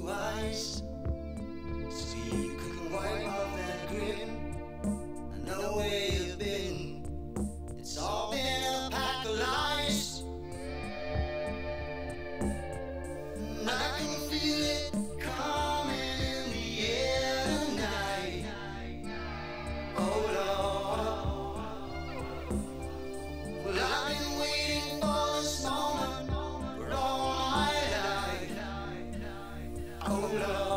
two eyes. Oh.